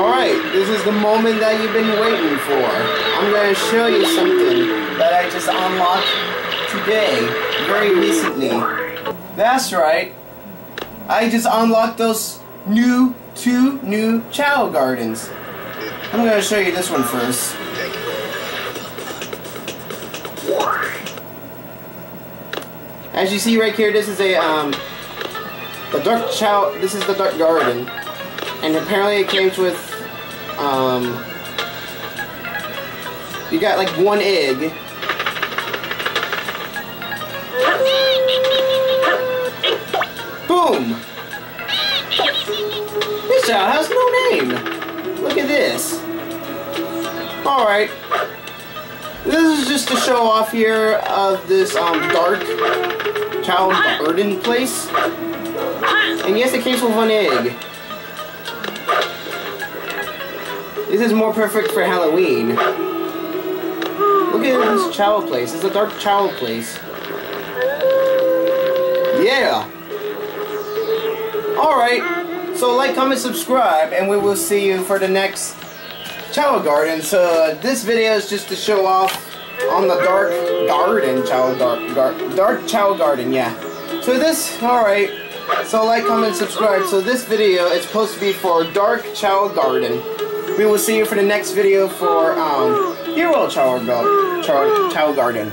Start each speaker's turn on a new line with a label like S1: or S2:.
S1: Alright, this is the moment that you've been waiting for. I'm going to show you something that I just unlocked today, very recently. That's right. I just unlocked those new, two new Chao Gardens. I'm going to show you this one first. As you see right here, this is a, um, the Dark Chao, this is the Dark Garden. And apparently it came with, um, you got like one egg. Boom! This child has no name. Look at this. Alright. This is just to show off here of this um, dark Chao garden place. And yes, it came with one egg. This is more perfect for Halloween. Look at this child place. It's a dark child place. Yeah. Alright. So like, comment, subscribe, and we will see you for the next Chao Garden. So this video is just to show off on the dark garden Chao dark, dark, dark Chao Garden, yeah. So this, alright. So like, comment, subscribe. So this video is supposed to be for Dark Chao Garden. We will see you for the next video for um, Hero Chao Garden.